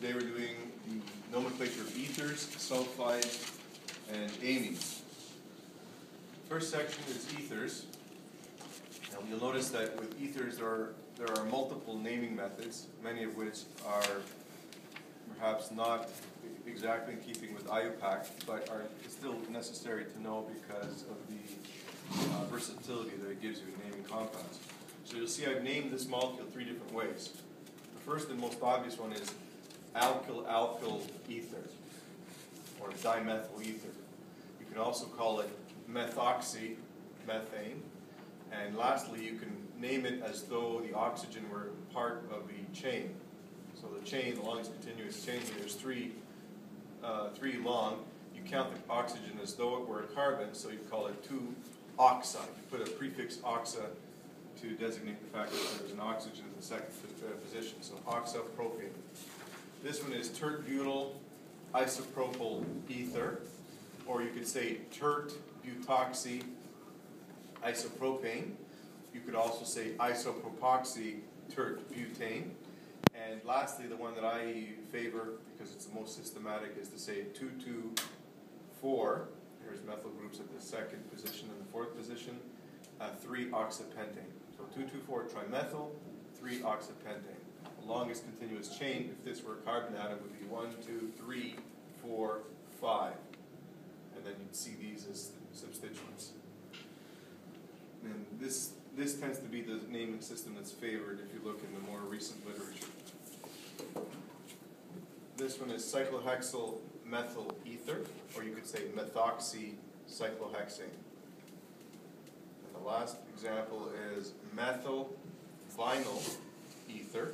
Today we're doing the nomenclature of ethers, sulfides, and amines. First section is ethers. Now you'll notice that with ethers there are, there are multiple naming methods, many of which are perhaps not exactly in keeping with IUPAC, but are still necessary to know because of the uh, versatility that it gives you in naming compounds. So you'll see I've named this molecule three different ways. The first and most obvious one is alkyl-alkyl ether, or dimethyl ether. You can also call it methoxy methane. And lastly, you can name it as though the oxygen were part of the chain. So the chain, the longest continuous chain there's three, uh, three long. You count the oxygen as though it were a carbon, so you call it 2-oxa. You put a prefix oxa to designate the fact that there's an oxygen in the second position. So oxapropane. This one is tert-butyl isopropyl ether, or you could say tert-butoxy isopropane. You could also say isopropoxy tert-butane. And lastly, the one that I favor, because it's the most systematic, is to say 2,2,4. Here's methyl groups at the second position and the fourth position. Uh, 3-oxapentane. So 2,2,4 trimethyl, 3-oxapentane longest continuous chain, if this were a carbon atom, would be one, two, three, four, five. And then you'd see these as substituents. And this, this tends to be the naming system that's favored if you look in the more recent literature. This one is cyclohexyl methyl ether, or you could say methoxy cyclohexane. And the last example is methyl vinyl ether.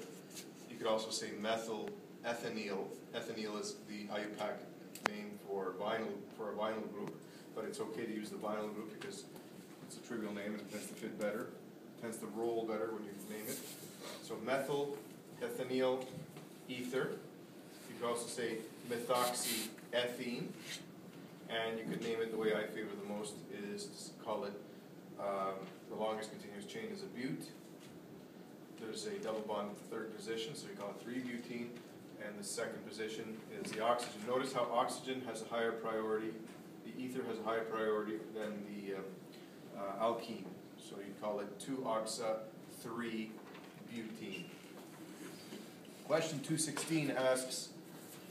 You could also say methyl ethenyl. Ethenyl is the IUPAC name for vinyl for a vinyl group, but it's okay to use the vinyl group because it's a trivial name and it tends to fit better. Tends to roll better when you name it. So methyl ethenyl ether. You could also say methoxyethene, and you could name it the way I favor the most is call it um, the longest continuous chain is a but there's a double bond at the third position, so we call it 3-butene, and the second position is the oxygen. Notice how oxygen has a higher priority, the ether has a higher priority than the um, uh, alkene, so you call it 2-oxa 3-butene. Question 216 asks,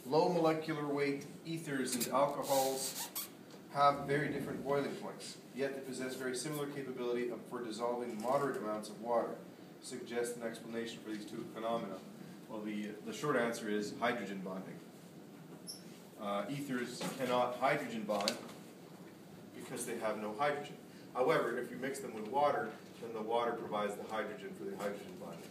low molecular weight ethers and alcohols have very different boiling points, yet they possess very similar capability for dissolving moderate amounts of water suggest an explanation for these two phenomena? Well, the, the short answer is hydrogen bonding. Uh, ethers cannot hydrogen bond because they have no hydrogen. However, if you mix them with water, then the water provides the hydrogen for the hydrogen bonding.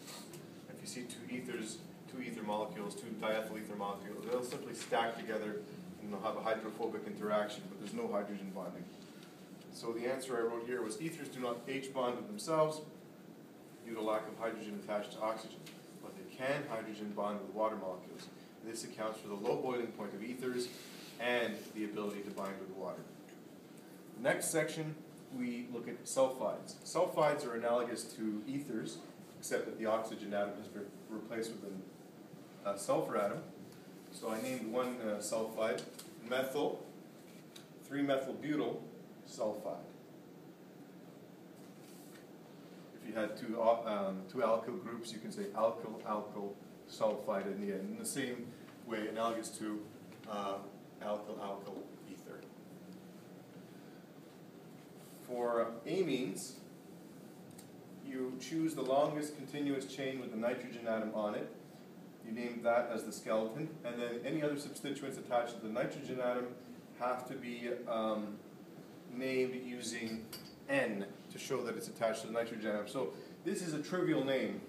If you see two ethers, two ether molecules, two diethyl ether molecules, they'll simply stack together and they'll have a hydrophobic interaction, but there's no hydrogen bonding. So the answer I wrote here was ethers do not H bond with themselves, due to lack of hydrogen attached to oxygen, but they can hydrogen bond with water molecules. And this accounts for the low boiling point of ethers and the ability to bind with water. Next section, we look at sulfides. Sulfides are analogous to ethers, except that the oxygen atom has been replaced with a sulfur atom. So I named one uh, sulfide methyl 3-methyl-butyl sulfide. You had two, um, two alkyl groups, you can say alkyl-alkyl sulfide in the end. In the same way, analogous to uh, alkyl-alkyl ether. For amines, you choose the longest continuous chain with the nitrogen atom on it. You name that as the skeleton, and then any other substituents attached to the nitrogen atom have to be um, named using N to show that it's attached to the nitrogen atom. So this is a trivial name,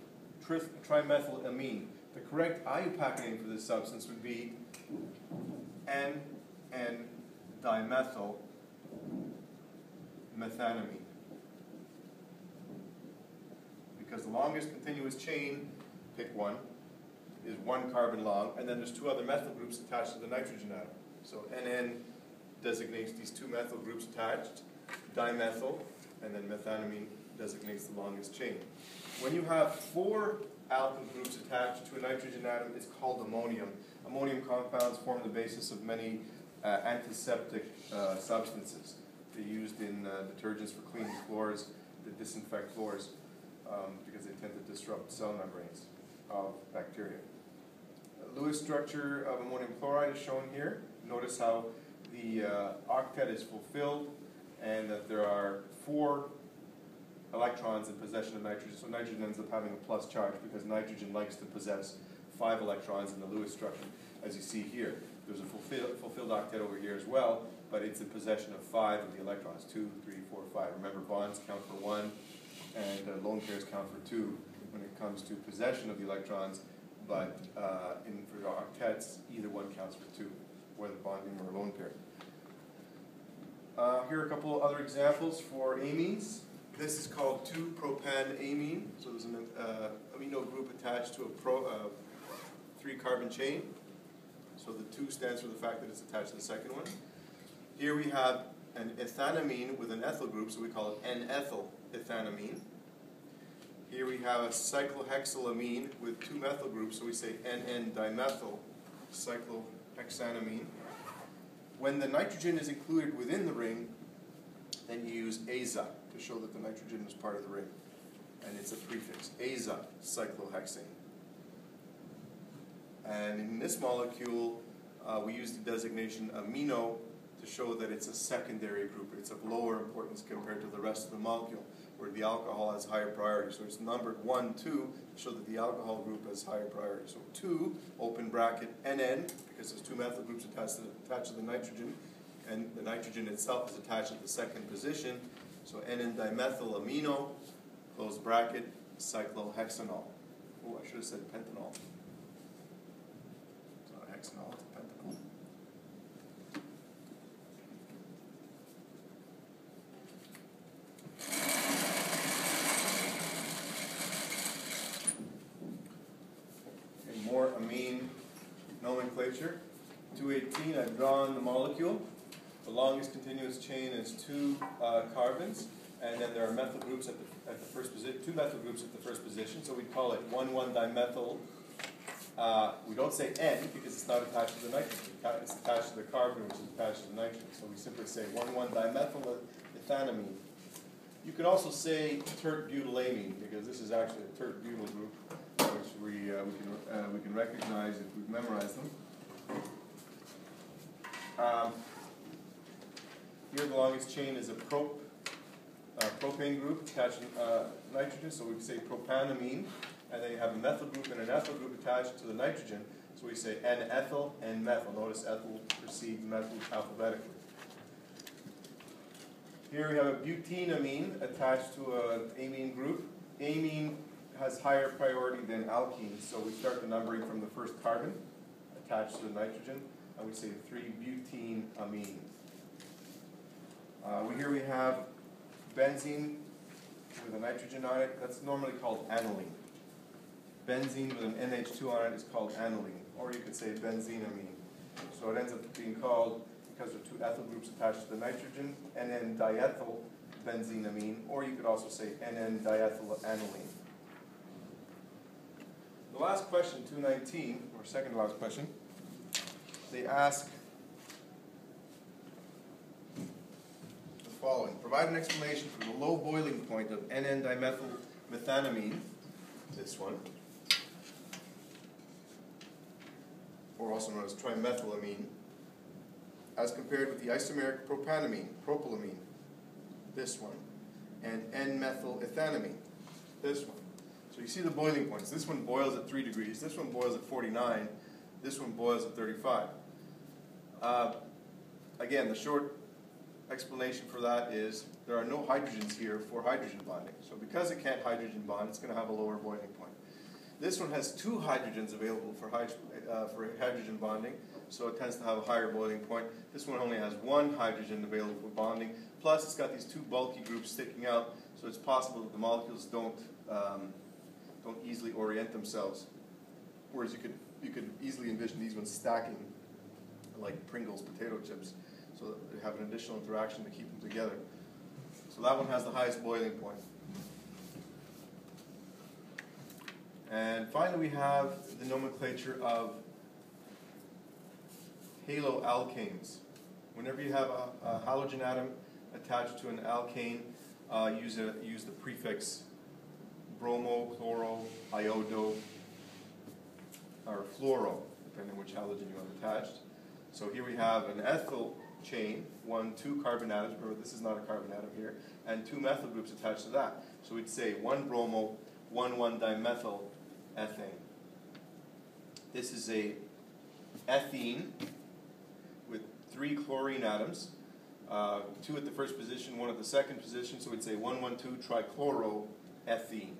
tri trimethylamine. The correct IUPAC name for this substance would be N-N dimethyl methanamine. Because the longest continuous chain, pick one, is one carbon long, and then there's two other methyl groups attached to the nitrogen atom. So NN designates these two methyl groups attached, dimethyl, and then methanamine designates the longest chain. When you have four alkyl groups attached to a nitrogen atom it's called ammonium. Ammonium compounds form the basis of many uh, antiseptic uh, substances. They're used in uh, detergents for cleaning floors, to disinfect floors, um, because they tend to disrupt cell membranes of bacteria. Lewis structure of ammonium chloride is shown here. Notice how the uh, octet is fulfilled and that there are four electrons in possession of nitrogen. So nitrogen ends up having a plus charge because nitrogen likes to possess five electrons in the Lewis structure, as you see here. There's a fulfilled, fulfilled octet over here as well, but it's in possession of five of the electrons, two, three, four, five. Remember, bonds count for one, and uh, lone pairs count for two when it comes to possession of the electrons, but uh, in, for octets, either one counts for two, whether bonding or lone pair. Uh, here are a couple other examples for amines. This is called 2-propanamine, so there's an uh, amino group attached to a pro, uh, three-carbon chain. So the 2 stands for the fact that it's attached to the second one. Here we have an ethanamine with an ethyl group, so we call it N-ethyl ethanamine. Here we have a cyclohexylamine with two methyl groups, so we say NN-dimethyl cyclohexanamine. When the nitrogen is included within the ring, then you use aza to show that the nitrogen is part of the ring. And it's a prefix, aza cyclohexane. And in this molecule, uh, we use the designation amino to show that it's a secondary group. It's of lower importance compared to the rest of the molecule, where the alcohol has higher priority. So it's numbered 1, 2 to show that the alcohol group has higher priority. So 2, open bracket, NN, because there's two methyl groups attached to, the, attached to the nitrogen, and the nitrogen itself is attached at the second position. So NN dimethyl amino, close bracket, cyclohexanol. Oh, I should have said pentanol. It's not hexanol, it's pentanol. And more amine nomenclature. 218, I've drawn the molecule. The longest continuous chain is two uh, carbons, and then there are methyl groups at the, at the first position, two methyl groups at the first position, so we call it 1,1-dimethyl. Uh, we don't say N because it's not attached to the nitrogen. It's attached to the carbon, which is attached to the nitrogen. So we simply say 1,1-dimethyl ethanamine. You could also say tert-butylamine because this is actually a tert-butyl group, which we, uh, we, can, uh, we can recognize if we've memorized them. Um, here the longest chain is a prop, uh, propane group attached to uh, nitrogen, so we say propanamine, and then you have a methyl group and an ethyl group attached to the nitrogen, so we say N-ethyl and methyl. Notice ethyl precedes methyl alphabetically. Here we have a butenamine attached to an amine group. Amine has higher priority than alkene, so we start the numbering from the first carbon attached to the nitrogen, and we say 3-butene amine. Uh, here we have benzene with a nitrogen on it. That's normally called aniline. Benzene with an NH2 on it is called aniline, or you could say benzenamine. So it ends up being called, because there are two ethyl groups attached to the nitrogen, NN diethyl benzenamine, or you could also say NN diethyl aniline. Last question, 219, or second to last question, they ask the following. Provide an explanation for the low boiling point of NN-dimethyl methanamine, this one, or also known as trimethylamine, as compared with the isomeric propanamine, propylamine, this one, and N-methylethanamine, this one. So you see the boiling points. This one boils at 3 degrees, this one boils at 49, this one boils at 35. Uh, again, the short explanation for that is there are no hydrogens here for hydrogen bonding. So because it can't hydrogen bond, it's going to have a lower boiling point. This one has two hydrogens available for, hyd uh, for hydrogen bonding, so it tends to have a higher boiling point. This one only has one hydrogen available for bonding, plus it's got these two bulky groups sticking out, so it's possible that the molecules don't, um, don't easily orient themselves. Whereas you could, you could easily envision these ones stacking like Pringles potato chips, so they have an additional interaction to keep them together. So that one has the highest boiling point. And finally, we have the nomenclature of haloalkanes. Whenever you have a, a halogen atom attached to an alkane, uh, use, a, use the prefix bromo, chloro, iodo, or fluoro, depending on which halogen you have attached. So here we have an ethyl chain, one, two carbon atoms, remember this is not a carbon atom here, and two methyl groups attached to that. So we'd say one bromo, one, one dimethyl ethane. This is a ethene with three chlorine atoms, uh, two at the first position, one at the second position, so we'd say one, one, two trichloroethene.